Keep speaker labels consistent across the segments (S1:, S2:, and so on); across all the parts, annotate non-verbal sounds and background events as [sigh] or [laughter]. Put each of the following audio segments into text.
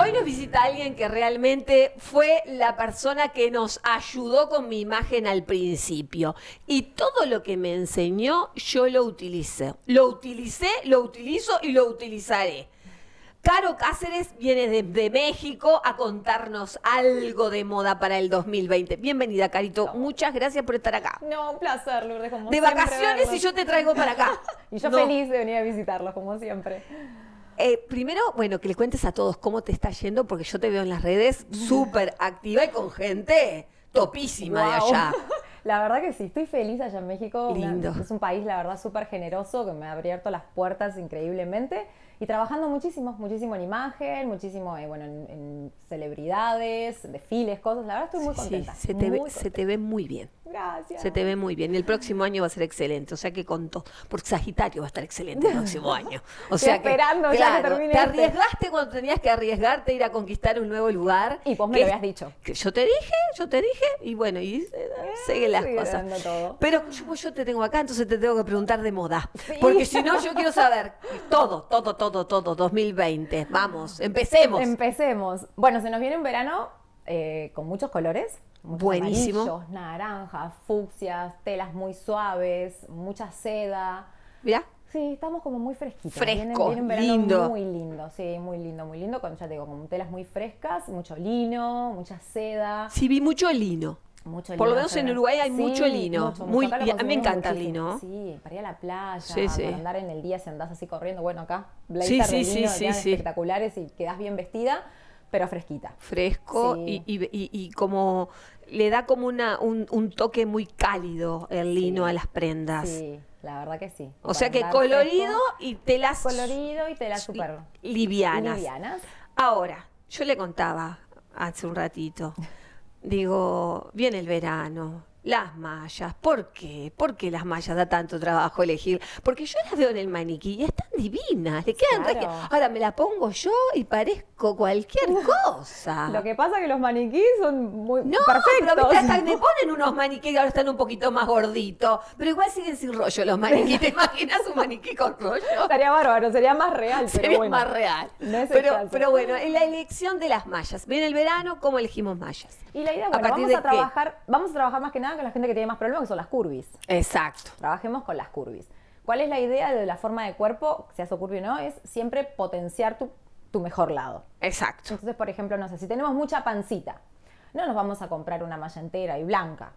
S1: Hoy nos visita alguien que realmente fue la persona que nos ayudó con mi imagen al principio. Y todo lo que me enseñó, yo lo utilicé. Lo utilicé, lo utilizo y lo utilizaré. Caro Cáceres viene desde México a contarnos algo de moda para el 2020. Bienvenida, Carito. Muchas gracias por estar acá.
S2: No, un placer, Lourdes, como
S1: De
S2: siempre
S1: vacaciones
S2: verlos.
S1: y yo te traigo para acá. [laughs]
S2: Y yo
S1: No.
S2: feliz de venir a visitarlos, como siempre.
S1: Eh, primero, bueno, que le cuentes a todos cómo te está yendo, porque yo te veo en las redes súper activa y con gente topísima de allá. [laughs]
S2: La verdad que sí, estoy feliz allá en México. Una-
S1: Lindo.
S2: es un país, la verdad, súper generoso, que me ha abierto las puertas increíblemente. Y trabajando muchísimo, muchísimo en imagen, muchísimo eh, bueno, en, en celebridades, desfiles, cosas. La verdad estoy muy
S1: Sí,
S2: contenta.
S1: se te, ve,
S2: muy
S1: se te ve muy bien.
S2: Gracias.
S1: Se te ve muy bien. El próximo año va a ser excelente. O sea que contó. Porque Sagitario va a estar excelente el próximo [laughs] año. O
S2: Estoy
S1: sea
S2: esperando
S1: que,
S2: ya que termine
S1: Te
S2: este.
S1: arriesgaste cuando tenías que arriesgarte a ir a conquistar un nuevo lugar.
S2: Y vos me
S1: que
S2: lo habías dicho.
S1: que yo te dije, yo te dije. Y bueno, y eh, siguen las cosas.
S2: todo.
S1: Pero yo, yo te tengo acá, entonces te tengo que preguntar de moda. [laughs]
S2: Sí.
S1: Porque si no, yo quiero saber todo, todo, todo, todo, 2020. Vamos, empecemos.
S2: Empecemos. Bueno, se nos viene un verano eh, con muchos colores. muchos
S1: Buenísimo.
S2: amarillos, naranjas, fucsias, telas muy suaves, mucha seda.
S1: Mira,
S2: Sí, estamos como muy fresquitos.
S1: Fresco,
S2: viene un verano
S1: lindo.
S2: muy lindo, sí, muy lindo, muy lindo. Con, ya te digo, con telas muy frescas, mucho lino, mucha seda,
S1: sí vi mucho lino.
S2: Mucho
S1: Por lo menos en. Uruguay hay
S2: Sí,
S1: mucho lino,
S2: mucho,
S1: muy-
S2: mucho.
S1: Y a mí me encanta el lino.
S2: Sí, para ir a la playa,
S1: Sí, sí.
S2: para andar en el día si andás así corriendo. Bueno, acá, blazer
S1: Sí, sí,
S2: lino, espectaculares y quedás bien vestida, pero fresquita.
S1: Fresco y, y- y- y como le da como una, un, un toque muy cálido el lino a las prendas.
S2: Sí, la verdad que sí.
S1: O sea que colorido
S2: fresco,
S1: y telas
S2: colorido y telas súper
S1: livianas.
S2: livianas.
S1: Ahora, yo le contaba hace un ratito, digo, viene el verano, las mallas, ¿por qué? ¿Por qué las mallas da tanto trabajo elegir? Porque yo las veo en el maniquí y están divinas, le quedan
S2: Claro.
S1: Ahora me la pongo yo y parezco cualquier cosa.
S2: Lo que pasa es que los maniquíes son muy
S1: No,
S2: perfectos.
S1: pero viste, hasta me [laughs] ponen unos maniquí que ahora están un poquito más gorditos, pero igual siguen sin rollo los maniquí. ¿Te imaginas un maniquí con rollo?
S2: Estaría bárbaro, sería más real, pero
S1: Sería
S2: bueno.
S1: más real.
S2: No es el
S1: pero, pero bueno, en la elección de las mallas. Viene el verano, ¿cómo elegimos mallas?
S2: Y la idea,
S1: ¿A
S2: bueno,
S1: partir
S2: vamos
S1: de
S2: a
S1: qué?
S2: trabajar, vamos a trabajar más que nada con la gente que tiene más problemas, que son las curvis.
S1: Exacto.
S2: Trabajemos con las curvis. ¿Cuál es la idea de la forma de cuerpo, seas o curvy o no? Es siempre potenciar tu, tu mejor lado.
S1: Exacto.
S2: Entonces, por ejemplo, no sé, si tenemos mucha pancita, no nos vamos a comprar una malla entera y blanca.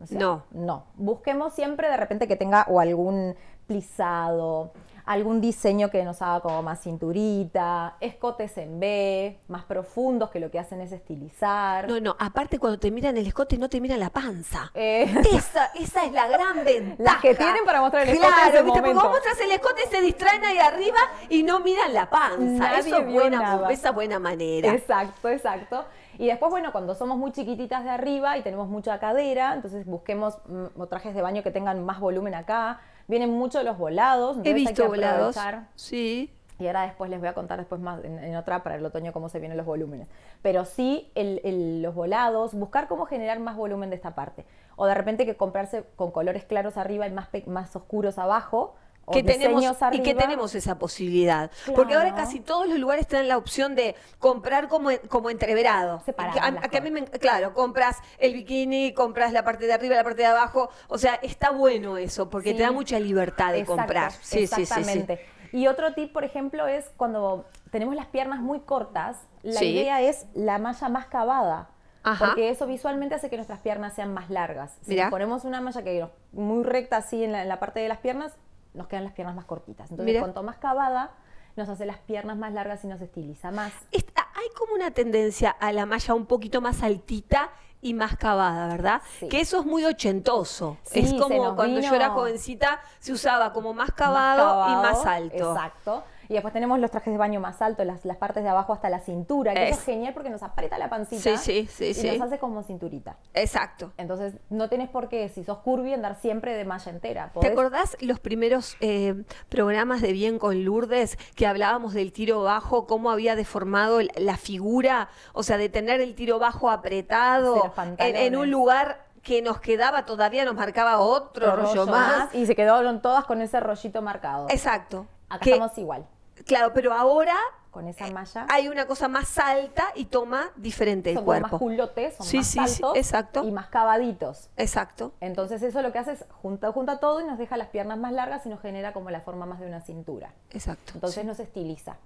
S2: O sea,
S1: No.
S2: No. Busquemos siempre de repente que tenga o algún plisado, algún diseño que nos haga como más cinturita, escotes en B, más profundos que lo que hacen es estilizar.
S1: No, no, aparte cuando te miran el escote no te miran la panza.
S2: Eh, [laughs]
S1: Esa, esa es la gran [laughs] ventaja.
S2: Las que tienen para mostrar el escote
S1: Claro. Porque vos mostras el escote, se distraen ahí arriba y no miran la panza.
S2: Nadie
S1: Eso es buena,
S2: nada.
S1: esa buena manera.
S2: Exacto, exacto. Y después, bueno, cuando somos muy chiquititas de arriba y tenemos mucha cadera, entonces busquemos mm, trajes de baño que tengan más volumen acá. Vienen mucho los volados.
S1: He
S2: entonces hay
S1: visto
S2: que
S1: volados. Sí.
S2: Y ahora después les voy a contar después más en, en otra para el otoño cómo se vienen los volúmenes. Pero sí, el- el- los volados, buscar cómo generar más volumen de esta parte. O de repente que comprarse con colores claros arriba y más, más oscuros abajo. O
S1: que tenemos y que tenemos esa posibilidad porque ahora casi todos los lugares te dan la opción de comprar como como entreverado
S2: Separadas
S1: Que a, que a mí me claro compras el bikini compras la parte de arriba la parte de abajo o sea está bueno eso porque
S2: Sí.
S1: te da mucha libertad de
S2: Exacto,
S1: comprar sí, sí, sí, sí.
S2: exactamente. Y otro tip, por ejemplo, es cuando tenemos las piernas muy cortas, la idea es la malla más cavada.
S1: Ajá.
S2: Porque eso visualmente hace que nuestras piernas sean más largas. Si ponemos una malla que nos- muy recta así en la, en la parte de las piernas, nos quedan las piernas más cortitas. Entonces, cuanto más cavada, nos hace las piernas más largas y nos estiliza más.
S1: Está- hay como una tendencia a la malla un poquito más altita y más cavada, ¿verdad?
S2: Sí.
S1: Que eso es muy ochentoso.
S2: Sí,
S1: es como cuando yo era jovencita se usaba como más cavado, y más alto.
S2: Exacto. Y después tenemos los trajes de baño más altos, las, las partes de abajo hasta la cintura, que
S1: Es-
S2: eso es genial porque nos aprieta la pancita
S1: Sí, sí, sí,
S2: y nos hace como cinturita.
S1: Exacto.
S2: Entonces, no tienes por qué, si sos curvy, andar siempre de malla entera.
S1: ¿Te acordás los primeros eh, programas de Bien con Lourdes que hablábamos del tiro bajo, cómo había deformado la figura? O sea, de tener el tiro bajo apretado en, en un lugar que nos quedaba todavía, nos marcaba otro rollo, más.
S2: Y se quedaron todas con ese rollito marcado.
S1: Exacto.
S2: Acá
S1: Que-
S2: estamos igual.
S1: Claro, pero ahora
S2: con esa malla.
S1: Hay una cosa más alta y toma diferente el
S2: son
S1: cuerpo.
S2: más culotes, son
S1: Sí,
S2: más
S1: sí, sí, exacto.
S2: y más cavaditos.
S1: Exacto.
S2: Entonces eso lo que hace es junta, junta todo y nos deja las piernas más largas y nos genera como la forma más de una cintura.
S1: Exacto.
S2: Entonces nos estiliza.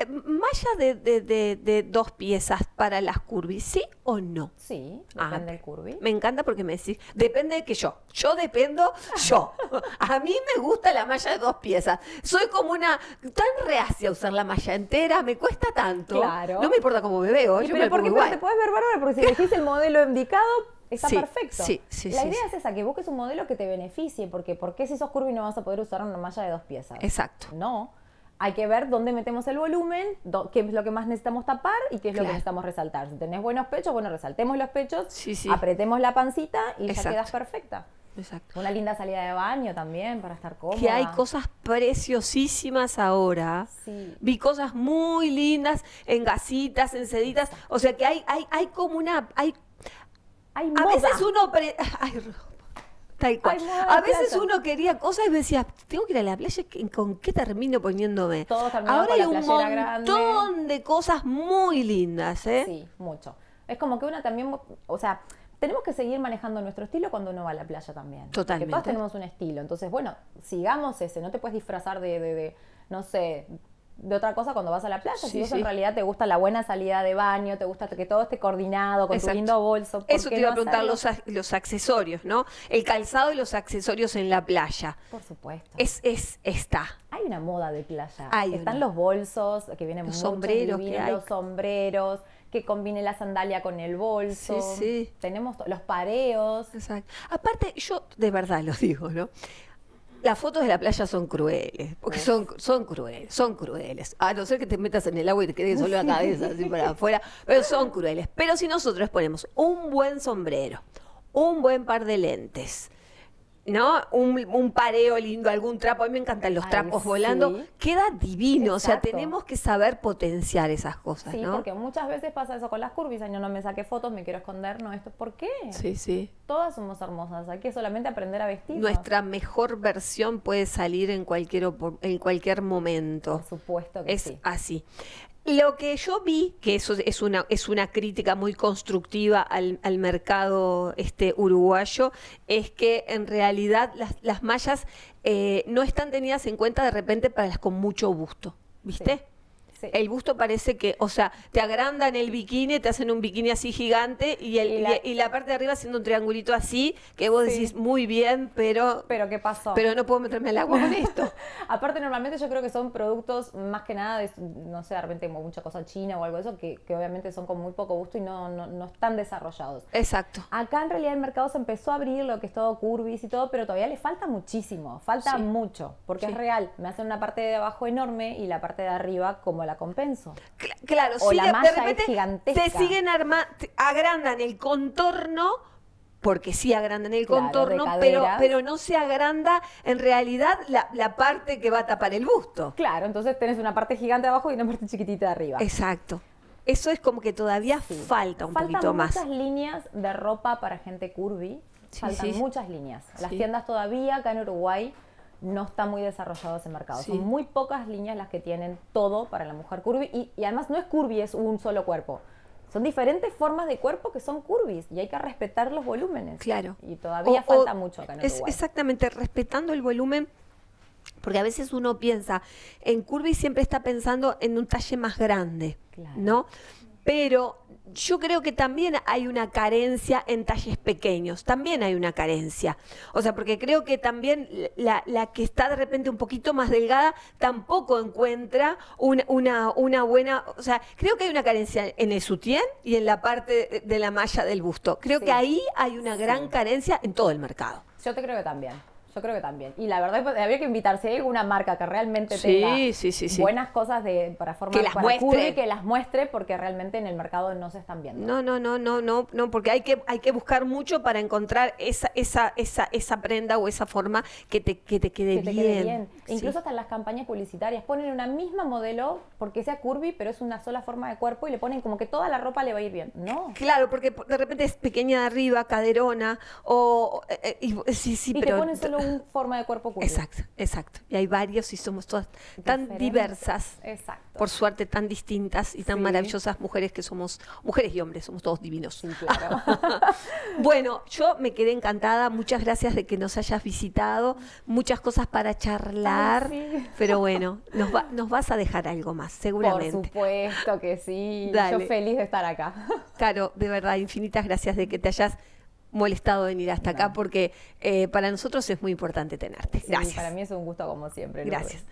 S1: Eh, Malla de, de- de- de dos piezas para las curvis, ¿sí o no?
S2: Sí,
S1: Ah,
S2: depende del curvy.
S1: Me encanta porque me decís, depende de que yo. Yo dependo yo. [laughs] A mí me gusta la malla de dos piezas. Soy como una tan reacia a usar la malla entera, me cuesta tanto.
S2: Claro.
S1: No me importa cómo me veo,
S2: Y
S1: yo
S2: pero. Porque
S1: igual.
S2: te puedes ver bárbaro, porque si elegís el modelo indicado, está
S1: Sí,
S2: perfecto.
S1: sí, sí,
S2: La
S1: sí,
S2: idea
S1: sí.
S2: es esa, que busques un modelo que te beneficie, porque ¿por qué si sos curvy no vas a poder usar una malla de dos piezas?
S1: Exacto.
S2: No. Hay que ver dónde metemos el volumen, do- qué es lo que más necesitamos tapar y qué es lo que necesitamos resaltar. Si tenés buenos pechos, bueno, resaltemos los pechos,
S1: Sí, sí.
S2: apretemos la pancita y
S1: Exacto.
S2: ya quedas perfecta.
S1: Exacto.
S2: Una linda salida de baño también para estar cómoda.
S1: Que hay cosas preciosísimas ahora.
S2: Sí.
S1: Vi cosas muy lindas en gasitas, en seditas. O sea que hay, hay, hay como una. Hay,
S2: Hay
S1: a
S2: moda.
S1: veces uno. pre- [laughs] Ay. Tal cual. A veces uno quería cosas y decía, tengo que ir a la playa, ¿qué- ¿con qué termino poniéndome?
S2: Todos
S1: Ahora hay un
S2: grande.
S1: montón de cosas muy lindas, ¿eh?
S2: Sí, mucho. Es como que una también, o sea, tenemos que seguir manejando nuestro estilo cuando uno va a la playa también.
S1: Totalmente.
S2: Porque todos tenemos un estilo. Entonces, bueno, sigamos ese. No te puedes disfrazar de, de- de, no sé, de otra cosa cuando vas a la playa.
S1: Sí,
S2: si vos
S1: sí.
S2: en realidad te gusta la buena salida de baño, te gusta que todo esté coordinado con
S1: Exacto.
S2: tu lindo bolso. ¿por
S1: Eso te iba a preguntar, los, los accesorios, ¿no? El calzado y los accesorios en la playa.
S2: Por supuesto.
S1: Es, es, está.
S2: Hay una moda de playa.
S1: Hay
S2: Están
S1: una.
S2: los bolsos, que vienen
S1: Los
S2: muchos
S1: sombreros que
S2: divinos,
S1: hay.
S2: los sombreros, que combine la sandalia con el bolso.
S1: Sí, sí.
S2: Tenemos los pareos.
S1: Exacto. Aparte, yo de verdad lo digo, ¿no? Las fotos de la playa son crueles, porque son, son crueles, son crueles. A no ser que te metas en el agua y te quedes solo la cabeza así para afuera, pero son crueles. Pero si nosotros ponemos un buen sombrero, un buen par de lentes, ¿no? Un, un pareo lindo, algún trapo, a mí me encantan los
S2: Ay,
S1: trapos
S2: sí.
S1: volando, queda divino. O sea, tenemos que saber potenciar esas cosas,
S2: Sí,
S1: ¿no?
S2: porque muchas veces pasa eso con las curvis. Ay, no, me saqué fotos, me quiero esconder. No, esto, ¿por qué?
S1: Sí, sí.
S2: Todas somos hermosas. Hay que solamente aprender a vestirnos.
S1: Nuestra mejor versión puede salir en cualquier, en cualquier momento.
S2: Por supuesto que
S1: Es
S2: sí.
S1: así. Lo que yo vi, que eso es una, es una crítica muy constructiva al, al mercado este, uruguayo, es que en realidad las, las mallas eh, no están tenidas en cuenta de repente para las con mucho busto. ¿Viste?
S2: Sí.
S1: El busto parece que, o sea, te agrandan el bikini, te hacen un bikini así gigante y, el,
S2: Y la-
S1: la, y la parte de arriba haciendo un triangulito así, que vos
S2: Sí.
S1: decís muy bien, pero,
S2: Pero ¿qué pasó?
S1: pero no puedo meterme al agua con esto. [laughs]
S2: Aparte, normalmente yo creo que son productos más que nada, de, no sé, de repente como mucha cosa china o algo de eso, que, que obviamente son con muy poco gusto y no, no, no están desarrollados.
S1: Exacto.
S2: Acá en realidad el mercado se empezó a abrir lo que es todo curvis y todo, pero todavía le falta muchísimo, falta
S1: Sí.
S2: mucho, porque es real. Me hacen una parte de abajo enorme y la parte de arriba como la compenso.
S1: Cla- Claro,
S2: O
S1: sí,
S2: la
S1: de- de,
S2: malla es
S1: repente
S2: gigantesca.
S1: te siguen armando, agrandan el contorno, porque sí agrandan el
S2: Claro,
S1: contorno, pero, pero no se agranda en realidad la, la parte que va a tapar el busto.
S2: Claro, entonces tenés una parte gigante abajo y una parte chiquitita de arriba.
S1: Exacto. Eso es como que todavía
S2: Sí.
S1: falta un
S2: Faltan
S1: poquito más.
S2: muchas líneas de ropa para gente curvy.
S1: Sí,
S2: Faltan
S1: sí.
S2: muchas líneas. Las tiendas todavía acá en Uruguay no está muy desarrollado ese mercado.
S1: Sí.
S2: Son muy pocas líneas las que tienen todo para la mujer curvy. Y, y además no es curvy, es un solo cuerpo. Son diferentes formas de cuerpo que son curvis y hay que respetar los volúmenes.
S1: Claro.
S2: Y todavía
S1: O- o-
S2: falta mucho acá en
S1: es exactamente, respetando el volumen, porque a veces uno piensa, en curvy siempre está pensando en un talle más grande,
S2: Claro.
S1: ¿no? Pero yo creo que también hay una carencia en talles pequeños, también hay una carencia. O sea, porque creo que también la, la que está de repente un poquito más delgada tampoco encuentra una, una, una buena... O sea, creo que hay una carencia en el sutién y en la parte de, de la malla del busto. Creo
S2: Sí.
S1: que ahí hay una gran
S2: Sí.
S1: carencia en todo el mercado.
S2: Yo te creo que también. Yo creo que también. Y la verdad, habría que invitar, si hay alguna marca que realmente
S1: Sí,
S2: tenga
S1: sí, sí, sí.
S2: buenas cosas de, para formar
S1: Que las
S2: para
S1: muestre.
S2: que las muestre, porque realmente en el mercado no se están viendo.
S1: No, no, no, no, no, no, porque hay que, hay que buscar mucho para encontrar esa, esa, esa, esa prenda o esa forma que te, que te quede
S2: que te
S1: bien.
S2: quede bien.
S1: Sí.
S2: Incluso hasta en las campañas publicitarias ponen una misma modelo porque sea curvy, pero es una sola forma de cuerpo y le ponen como que toda la ropa le va a ir bien. No.
S1: Claro, porque de repente es pequeña de arriba, caderona, o... eh, eh, y- sí, sí,
S2: y te ponen solo una forma de cuerpo.
S1: Exacto, exacto. Y hay varios y somos todas tan
S2: Diferentes.
S1: diversas.
S2: Exacto.
S1: Por suerte, tan distintas y tan
S2: Sí.
S1: maravillosas mujeres que somos, mujeres y hombres, somos todos divinos.
S2: Sí, claro. [laughs]
S1: Bueno, yo me quedé encantada. Muchas gracias de que nos hayas visitado. Muchas cosas para charlar.
S2: Ay, sí.
S1: Pero [laughs] bueno, nos, va- nos vas a dejar algo más,
S2: Por
S1: seguramente.
S2: supuesto que sí.
S1: Dale.
S2: Yo feliz de estar acá. [laughs]
S1: Caro, de verdad, infinitas gracias de que te hayas molestado venir hasta acá, porque eh, para nosotros es muy importante tenerte.
S2: Sí,
S1: Gracias.
S2: Para mí es un gusto como siempre.
S1: Gracias.